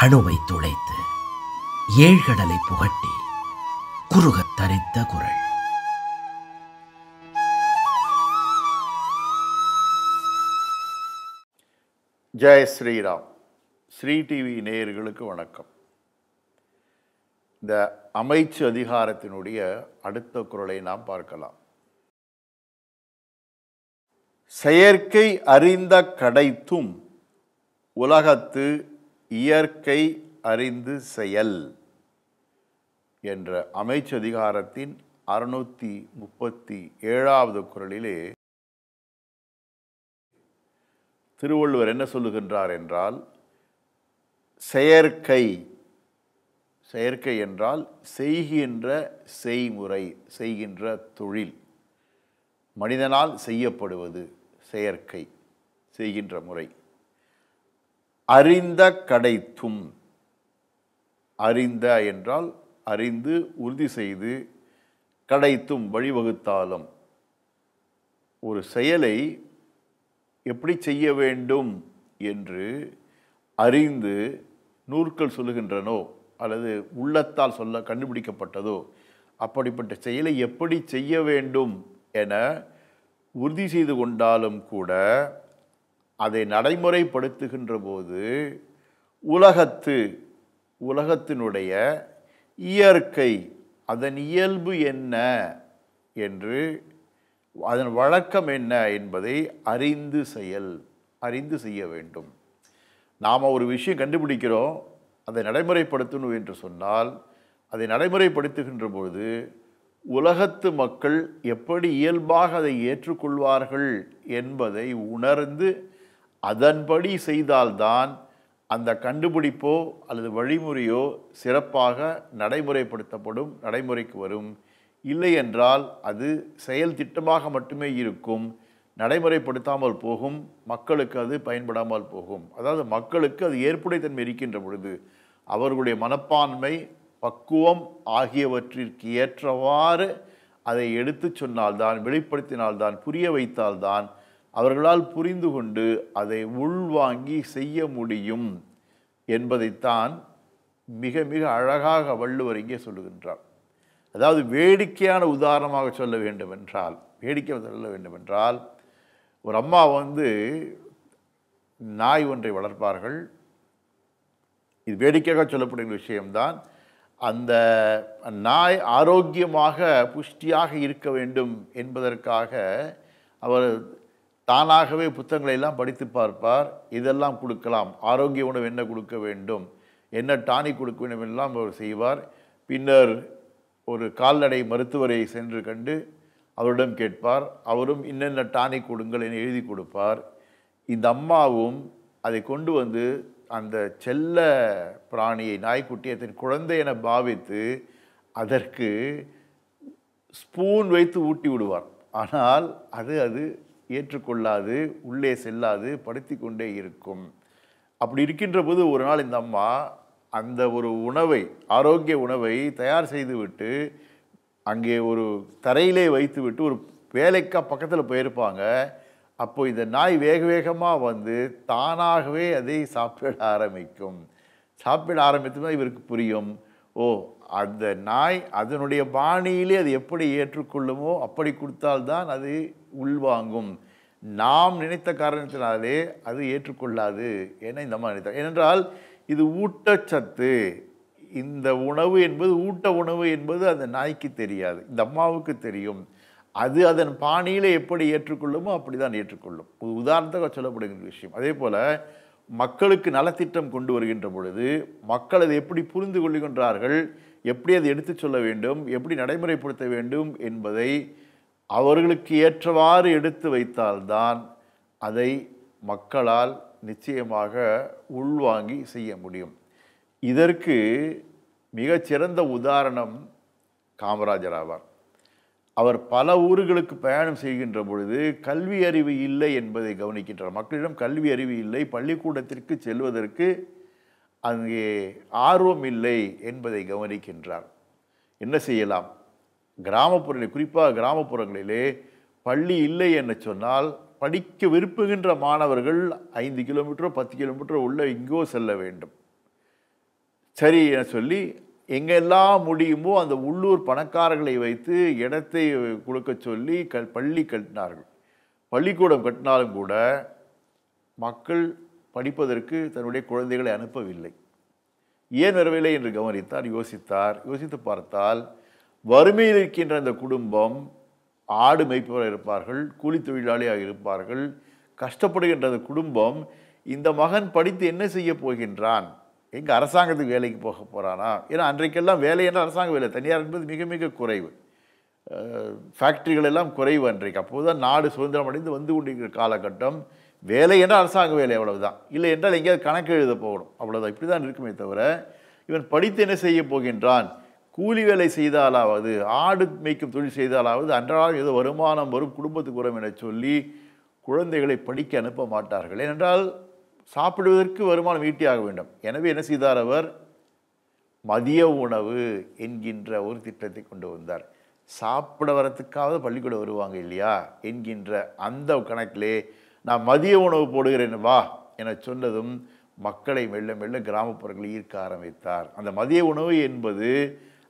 அணுவை துளைத்து ஏழ்கடலை புகட்டி குறுகத் தரித்த குரல். ஜெய் ஸ்ரீராம். ஸ்ரீ டிவி நேயர்களுக்கு வணக்கம். இந்த அமைச்சு அதிகாரத்தினுடைய அடுத்த குரலை நாம் பார்க்கலாம். செயற்கை அறிந்த கடைத்தும் உலகத்து இயற்கை அறிந்து செயல் என்ற அமைச்சு அதிகாரத்தின் முப்பத்தி ஏழாவது குரலிலே திருவள்ளுவர் என்ன சொல்லுகின்றார் என்றால் செயற்கை செயற்கை என்றால் செய்கின்ற செய்முறை செய்கின்ற தொழில். மனிதனால் செய்யப்படுவது செயற்கை செய்கின்ற முறை. அறிந்த கடைத்தும். அறிந்த என்றால் அறிந்து உறுதி செய்து கடைத்தும் வழிவகுத்தாலும். ஒரு செயலை எப்படி செய்ய வேண்டும் என்று அறிந்து நூற்கள் சொல்லுகின்றனோ அல்லது உள்ளத்தால் சொல்ல கண்டுபிடிக்கப்பட்டதோ அப்படிப்பட்ட செயலை எப்படி செய்ய வேண்டும் என உறுதி செய்து கொண்டாலும் கூட அதை நடைமுறைப்படுத்துகின்ற போது உலகத்து உலகத்தினுடைய இயற்கை அதன் இயல்பு என்ன என்று அதன் வழக்கம் என்ன என்பதை அறிந்து செயல் அறிந்து செய்ய வேண்டும். நாம் ஒரு விஷயம் கண்டுபிடிக்கிறோம் அதை நடைமுறைப்படுத்தணும் என்று சொன்னால் அதை நடைமுறைப்படுத்துகின்ற பொழுது உலகத்து மக்கள் எப்படி இயல்பாக அதை ஏற்றுக்கொள்வார்கள் என்பதை உணர்ந்து அதன்படி செய்தால்தான் அந்த கண்டுபிடிப்போ அல்லது வழிமுறையோ சிறப்பாக நடைமுறைப்படுத்தப்படும் நடைமுறைக்கு வரும். இல்லை என்றால் அது செயல் திட்டமாக மட்டுமே இருக்கும் நடைமுறைப்படுத்தாமல் போகும் மக்களுக்கு அது பயன்படாமல் போகும். அதாவது மக்களுக்கு அது ஏற்புடைத்தன்மை இருக்கின்ற பொழுது அவர்களுடைய மனப்பான்மை பக்குவம் ஆகியவற்றிற்கு ஏற்றவாறு அதை எடுத்து சொன்னால்தான் வெளிப்படுத்தினால்தான் புரிய வைத்தால்தான் அவர்களால் புரிந்து கொண்டு அதை உள்வாங்கி செய்ய முடியும் என்பதைத்தான் மிக மிக அழகாக வள்ளுவர் இங்கே சொல்லுகின்றார். அதாவது வேடிக்கையான உதாரணமாக சொல்ல வேண்டுமென்றால் வேடிக்கை சொல்ல வேண்டுமென்றால் ஒரு அம்மா வந்து நாய் ஒன்றை வளர்ப்பார்கள். இது வேடிக்கையாக சொல்லப்படுகிற விஷயம்தான். அந்த நாய் ஆரோக்கியமாக புஷ்டியாக இருக்க வேண்டும் என்பதற்காக அவர் தானாகவே புத்தகங்களை எல்லாம் படித்து பார்ப்பார். இதெல்லாம் கொடுக்கலாம். ஆரோக்கிய உணவு என்ன கொடுக்க வேண்டும்? என்ன டானிக் கொடுக்க வேண்டும் எல்லாம் அவர் செய்வார். பின்னர் ஒரு கால்நடை மருத்துவரை சென்று கண்டு அவரிடம் கேட்பார். அவரும் இன்னென்ன டானிக் கொடுங்கள் என எழுதி கொடுப்பார். இந்த அம்மாவும் அதை கொண்டு வந்து அந்த செல்ல பிராணியை நாய்க்குட்டியை தன் குழந்தை என பாவித்து அதற்கு ஸ்பூன் வைத்து ஊட்டி விடுவார். ஆனால் அது அது ஏற்றுக்கொள்ளாது உள்ளே செல்லாது படுத்தி கொண்டே இருக்கும். அப்படி இருக்கின்ற போது ஒரு நாள் இந்த அம்மா அந்த ஒரு உணவை ஆரோக்கிய உணவை தயார் செய்துவிட்டு அங்கே ஒரு தரையிலே வைத்துவிட்டு ஒரு வேலைக்கா பக்கத்தில் போயிருப்பாங்க. அப்போ இந்த நாய் வேக வேகமாக வந்து தானாகவே அதை சாப்பிட ஆரம்பிக்கும். சாப்பிட ஆரம்பித்தோம்னா இவருக்கு புரியும். ஓ அந்த நாய் அதனுடைய பாணியிலே அது எப்படி ஏற்றுக்கொள்ளுமோ அப்படி கொடுத்தால்தான் அது உள்வாங்கும். நாம் நினைத்த காரணத்தினாலே அது ஏற்றுக்கொள்ளாது என இந்த மாதிரி நினைத்தார். ஏனென்றால் இது ஊட்டச்சத்து. இந்த உணவு என்பது ஊட்ட உணவு என்பது அந்த நாய்க்கு தெரியாது. இந்த அம்மாவுக்கு தெரியும். அது அதன் பாணியில் எப்படி ஏற்றுக்கொள்ளுமோ அப்படி தான் ஏற்றுக்கொள்ளும். ஒரு உதாரணத்துக்கு சொல்லப்படுகின்ற விஷயம். அதே போல் மக்களுக்கு நலத்திட்டம் கொண்டு வருகின்ற பொழுது மக்கள் அதை எப்படி புரிந்து கொள்கின்றார்கள் எப்படி அதை எடுத்துச் சொல்ல வேண்டும் எப்படி நடைமுறைப்படுத்த வேண்டும் என்பதை அவர்களுக்கு ஏற்றவாறு எடுத்து வைத்தால்தான் அதை மக்களால் நிச்சயமாக உள்வாங்கி செய்ய முடியும். இதற்கு மிகச்சிறந்த உதாரணம் காமராஜர் ஆவார். அவர் பல ஊர்களுக்கு பயணம் செய்கின்ற பொழுது கல்வி அறிவு இல்லை என்பதை கவனிக்கின்றார். மக்களிடம் கல்வி அறிவு இல்லை. பள்ளிக்கூடத்திற்கு செல்வதற்கு அங்கே ஆர்வம் இல்லை என்பதை கவனிக்கின்றார். என்ன செய்யலாம்? கிராமப்புறங்களில் குறிப்பாக கிராமப்புறங்களிலே பள்ளி இல்லை என்று சொன்னால் படிக்க விரும்புகின்ற மாணவர்கள் ஐந்து கிலோமீட்டரோ பத்து கிலோமீட்டரோ உள்ள எங்கோ செல்ல வேண்டும். சரி என சொல்லி எங்கெல்லாம் முடியுமோ அந்த உள்ளூர் பணக்காரர்களை வைத்து இடத்தை கொடுக்க சொல்லி க பள்ளி கட்டினார்கள். பள்ளிக்கூடம் கட்டினாலும் கூட மக்கள் படிப்பதற்கு தன்னுடைய குழந்தைகளை அனுப்பவில்லை. ஏன் வரவில்லை என்று கவனித்தார் யோசித்தார். யோசித்து பார்த்தால் வறுமையில் இருக்கின்ற அந்த குடும்பம் ஆடு மேய்ப்பவராக இருப்பார்கள் கூலி தொழிலாளியாக இருப்பார்கள் கஷ்டப்படுகின்ற அந்த குடும்பம் இந்த மகன் படித்து என்ன செய்ய போகின்றான்? எங்கே அரசாங்கத்துக்கு வேலைக்கு போக போகிறானா ஏன்னா அன்றைக்கெல்லாம் வேலை என்ற அரசாங்க வேலை தனியார் என்பது மிக மிக குறைவு. ஃபேக்ட்ரிகள் எல்லாம் குறைவு அன்றைக்கு. அப்போதுதான் நாடு சுதந்திரம் அடைந்து வந்து கொண்டிருக்கிற காலகட்டம் வேலை என்றால் அரசாங்க வேலை அவ்வளவுதான். இல்லை என்றால் எங்கேயாவது கணக்கு எழுத போகணும். அவ்வளோதான் இப்படி தான் இருக்குமே தவிர இவன் படித்து என்ன செய்ய போகின்றான்? கூலி வேலை செய்தாலாவது ஆடு மேய்க்கும் தொழில் செய்தாலாவது அன்றாடம் ஏதோ வருமானம் வரும் குடும்பத்துக்கு வரும் என சொல்லி குழந்தைகளை படிக்க அனுப்ப மாட்டார்கள். ஏனென்றால் சாப்பிடுவதற்கு வருமானம் ஈட்டியாக வேண்டும். எனவே என்ன செய்தார் அவர்? மதிய உணவு என்கின்ற ஒரு திட்டத்தை கொண்டு வந்தார். சாப்பிட வரத்துக்காவது பள்ளிக்கூடம் வருவாங்க இல்லையா? என்கின்ற அந்த கணக்கிலே நான் மதிய உணவு போடுகிறேன் வா என சொன்னதும் மக்களை மெல்ல மெல்ல கிராமப்புறங்களில் ஈர்க்க ஆரம்பித்தார். அந்த மதிய உணவு என்பது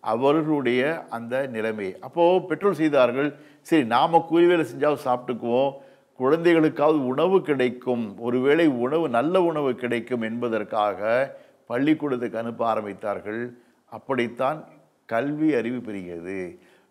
அவர்களுடைய அந்த நிலைமை. அப்போது பெட்ரோல் செய்தார்கள் சரி நாம் கூலி வேலை செஞ்சாவது சாப்பிட்டுக்குவோம் குழந்தைகளுக்காவது உணவு கிடைக்கும் ஒருவேளை உணவு நல்ல உணவு கிடைக்கும் என்பதற்காக பள்ளிக்கூடத்துக்கு அனுப்ப ஆரம்பித்தார்கள். அப்படித்தான் கல்வி அறிவு பெறுகிறது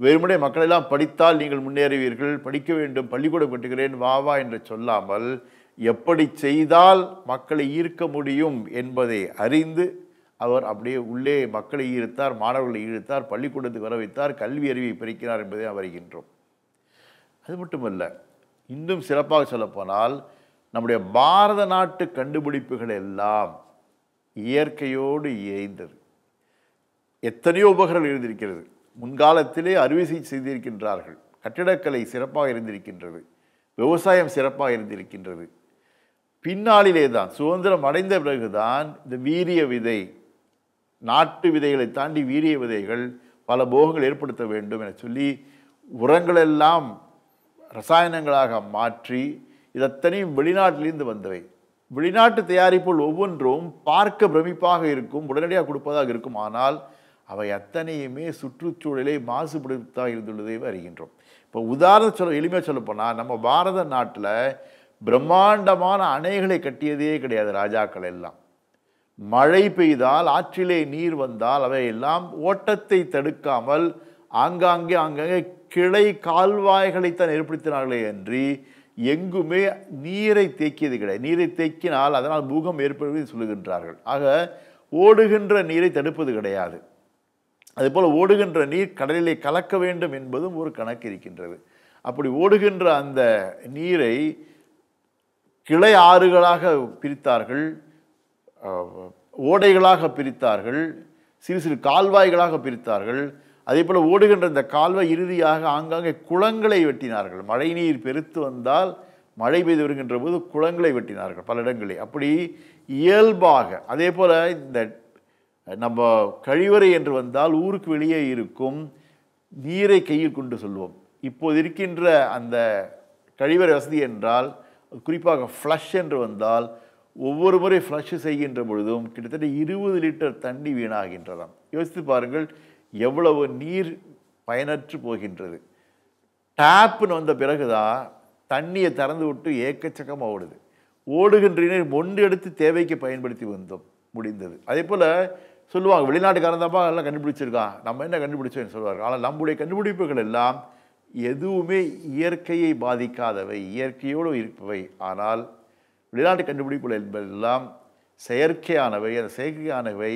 வெறுமனே மக்களெல்லாம் படித்தால் நீங்கள் முன்னேறுவீர்கள் படிக்க வேண்டும் பள்ளிக்கூடம் கட்டுகிறேன் வா வா என்று சொல்லாமல் எப்படி செய்தால் மக்களை ஈர்க்க முடியும் என்பதை அறிந்து அவர் அப்படியே உள்ளே மக்களை ஈர்த்தார் மாணவர்களை ஈர்த்தார் பள்ளிக்கூடத்துக்கு வர வைத்தார் கல்வி அறிவை பிரிக்கிறார் என்பதை நாம் அறிகின்றோம். அது மட்டுமல்ல இன்னும் சிறப்பாக சொல்லப்போனால் நம்முடைய பாரத நாட்டு கண்டுபிடிப்புகள் எல்லாம் இயற்கையோடு இயைந்தது. எத்தனையோ உபகரணங்கள் இருந்திருக்கிறது முன்காலத்திலே அறுவை சிகிச்சை செய்திருக்கின்றார்கள். கட்டிடக்கலை சிறப்பாக இருந்திருக்கின்றது. விவசாயம் சிறப்பாக இருந்திருக்கின்றது. பின்னாளிலே தான் சுதந்திரம் அடைந்த பிறகுதான் இந்த வீரிய விதை நாட்டு விதைகளை தாண்டி வீரிய விதைகள் பல போகங்கள் ஏற்படுத்த வேண்டும் என சொல்லி உரங்களெல்லாம் ரசாயனங்களாக மாற்றி இதத்தனையும் வெளிநாட்டிலிருந்து வந்தவை. வெளிநாட்டு தயாரிப்புகள் ஒவ்வொன்றும் பார்க்க பிரமிப்பாக இருக்கும் உடனடியாக கொடுப்பதாக இருக்கும். ஆனால் அவை அத்தனையுமே சுற்றுச்சூழலை மாசுபடுத்தாக இருந்துள்ளதை அறிகின்றோம். இப்போ உதாரணம் சொல்ல எளிமையாக சொல்லப்போனால் நம்ம பாரத நாட்டில் பிரம்மாண்டமான அணைகளை கட்டியதே கிடையாது ராஜாக்கள் எல்லாம். மழை பெய்தால் ஆற்றிலே நீர் வந்தால் அவையெல்லாம் ஓட்டத்தை தடுக்காமல் ஆங்காங்கே ஆங்காங்கே கிளை கால்வாய்களைத்தான் ஏற்படுத்தினார்களே அன்றி எங்குமே நீரை தேக்கியது கிடையாது. நீரை தேக்கினால் அதனால் பூகம் ஏற்படுவதை சொல்லுகின்றார்கள். ஆக ஓடுகின்ற நீரை தடுப்பது கிடையாது. அதேபோல் ஓடுகின்ற நீர் கடலிலே கலக்க வேண்டும் என்பதும் ஒரு கணக்கு இருக்கின்றது. அப்படி ஓடுகின்ற அந்த நீரை கிளை ஆறுகளாக பிரித்தார்கள் ஓடைகளாக பிரித்தார்கள் சிறு சிறு கால்வாய்களாக பிரித்தார்கள். அதே போல் ஓடுகின்ற இந்த கால்வாய் இறுதியாக ஆங்காங்கே குளங்களை வெட்டினார்கள். மழை நீர் பெருத்து வந்தால் மழை பெய்து வருகின்ற போது குளங்களை வெட்டினார்கள் பல இடங்களில். அப்படி இயல்பாக அதே போல் இந்த நம்ம கழிவறை என்று வந்தால் ஊருக்கு வெளியே இருக்கும் நீரை கையில் கொண்டு சொல்லுவோம் இப்போது இருக்கின்ற அந்த கழிவறை வசதி என்றால் குறிப்பாக ஃப்ளஷ் என்று வந்தால் ஒவ்வொரு முறை ஃப்ளஷ் செய்கின்ற பொழுதும் கிட்டத்தட்ட இருபது லிட்டர் தண்ணி வீணாகின்றதாம். யோசித்து பாருங்கள் எவ்வளவு நீர் பயனற்று போகின்றது. டேப்புன்னு வந்த பிறகுதான் தண்ணியை திறந்து விட்டு ஏக்கச்சக்கமாக ஓடுது. ஓடுகின்ற நீர் மொண்டு எடுத்து தேவைக்கு பயன்படுத்தி வந்தோம் முடிந்தது. அதே போல் சொல்லுவாங்க வெளிநாட்டுக்காரன் தான்ப்பா எல்லாம் கண்டுபிடிச்சிருக்கான் நம்ம என்ன கண்டுபிடிச்சோன்னு சொல்லுவாங்க ஆனால் நம்முடைய கண்டுபிடிப்புகள் எல்லாம் எதுவுமே இயற்கையை பாதிக்காதவை இயற்கையோடு இருப்பவை. ஆனால் வெளிநாட்டு கண்டுபிடிப்புகள் என்பதெல்லாம் செயற்கையானவை அந்த செயற்கையானவை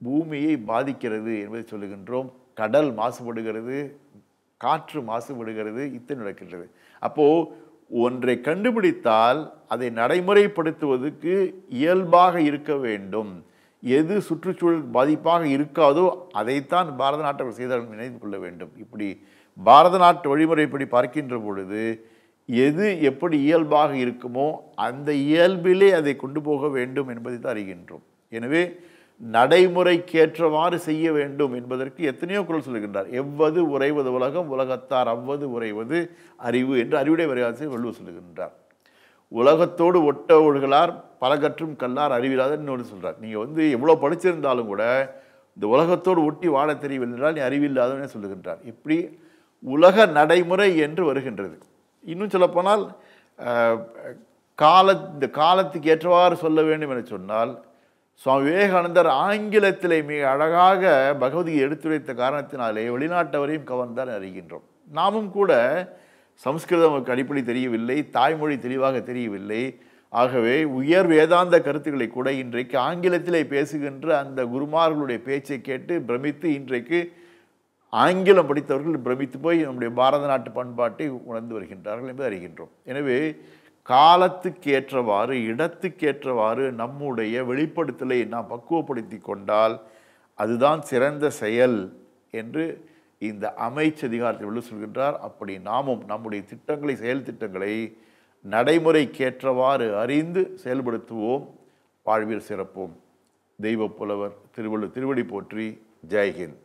பூமியை பாதிக்கிறது என்பதை சொல்லுகின்றோம். கடல் மாசுபடுகிறது காற்று மாசுபடுகிறது இத்தனை நடக்கின்றது. அப்போது ஒன்றை கண்டுபிடித்தால் அதை நடைமுறைப்படுத்துவதற்கு இயல்பாக இருக்க வேண்டும். எது சுற்றுச்சூழல் பாதிப்பாக இருக்காதோ அதைத்தான் பாரத நாட்டவர் செய்தார்கள் நினைத்து கொள்ள வேண்டும். இப்படி பாரத நாட்டு வழிமுறைப்படி பார்க்கின்ற பொழுது எது எப்படி இயல்பாக இருக்குமோ அந்த இயல்பிலே அதை கொண்டு போக வேண்டும் என்பதை தான் அறிகின்றோம். எனவே நடைமுறைக்கேற்றவாறு செய்ய வேண்டும் என்பதற்கு எத்தனையோ குரல் சொல்லுகின்றார் எவ்வது உறைவது உலகம் உலகத்தார் அவ்வது உறைவது அறிவு என்று அறிவுடை வரையாசி வள்ளுவர் சொல்லுகின்றார் உலகத்தோடு ஒட்ட ஒழுகலார் பல கற்றும் கல்லார் அறிவிலாத இன்னொன்று சொல்கிறார் நீங்கள் வந்து எவ்வளோ படிச்சிருந்தாலும் கூட இந்த உலகத்தோடு ஒட்டி வாழ தெரியவில்லை என்றால் நீ அறிவில்லாதவனே சொல்லுகின்றார். இப்படி உலக நடைமுறை என்று வருகின்றது. இன்னும் சொல்லப்போனால் கால இந்த காலத்துக்கு ஏற்றவாறு சொல்ல வேண்டும் என சொன்னால் சுவாமி விவேகானந்தர் ஆங்கிலத்திலே மிக அழகாக பகவதியை எடுத்துரைத்த காரணத்தினாலே வெளிநாட்டவரையும் கவர்ந்தார் அறிகின்றோம். நாமும் கூட சம்ஸ்கிருதம் நமக்கு அடிப்படை தெரியவில்லை தாய்மொழி தெளிவாக தெரியவில்லை ஆகவே உயர் வேதாந்த கருத்துக்களை கூட இன்றைக்கு ஆங்கிலத்திலே பேசுகின்ற அந்த குருமார்களுடைய பேச்சை கேட்டு பிரமித்து இன்றைக்கு ஆங்கிலம் படித்தவர்கள் பிரமித்து போய் நம்முடைய பாரத நாட்டு பண்பாட்டை உணர்ந்து வருகின்றார்கள் என்பதை அறிகின்றோம். எனவே காலத்துக்கேற்றவாறு இடத்துக்கேற்றவாறு நம்முடைய வெளிப்படுத்தலை நாம் பக்குவப்படுத்தி கொண்டால் அதுதான் சிறந்த செயல் என்று இந்த அமைச்சதிகாரத்தில் சொல்கின்றார். அப்படி நாமும் நம்முடைய திட்டங்களை செயல் திட்டங்களை நடைமுறைக்கேற்றவாறு அறிந்து செயல்படுத்துவோம். வாழ்வில் சிறப்போம். தெய்வ புலவர் திருவள்ளுவர் திருவடி போற்றி ஜெய்ஹிந்த்.